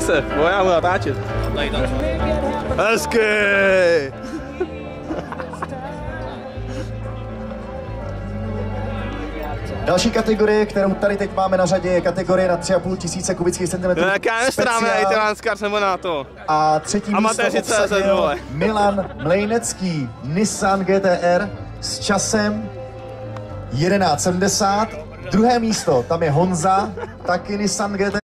se, budeme já natáčet. Hezky! Další kategorie, kterou tady teď máme na řadě, je kategorie na 3,5 tisíce kubických centimetrů. No, tak já nestráme Speciál. nebo na to. A třetí Amatéři místo obsadil. Milan Mlejnecký, Nissan GTR s časem 1170. Druhé místo, tam je Honza, taky Nissan GTR.